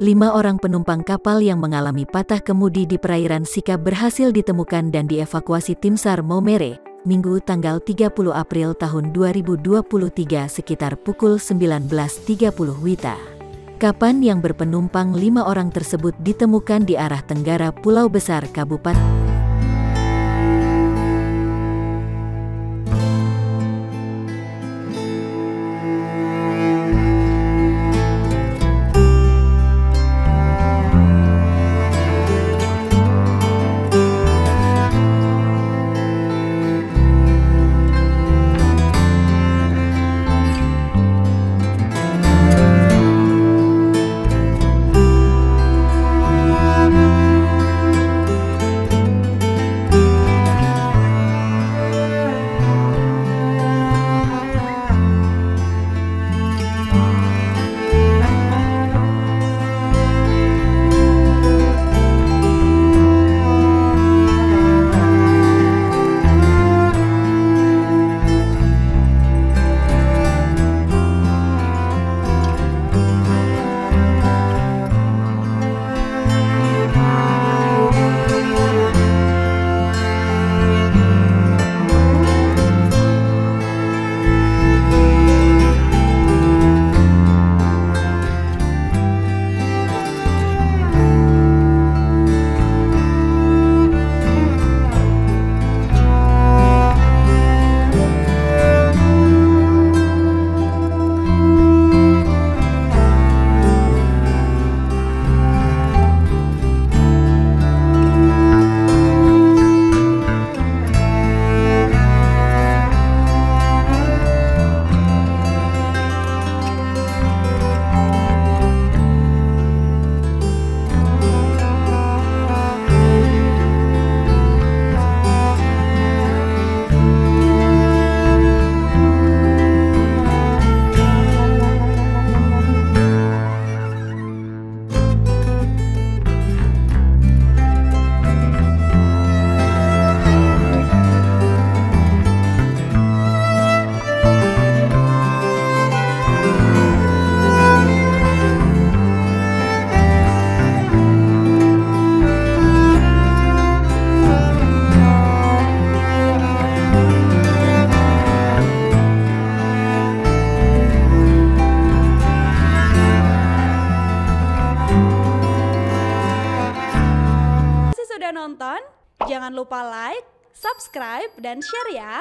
Lima orang penumpang kapal yang mengalami patah kemudi di perairan Sika berhasil ditemukan dan dievakuasi tim SAR Maumere, Minggu tanggal 30 April tahun 2023 sekitar pukul 19.30 WITA. Kapan yang berpenumpang lima orang tersebut ditemukan di arah tenggara Pulau Besar Kabupaten sudah nonton, jangan lupa like, subscribe, dan share ya.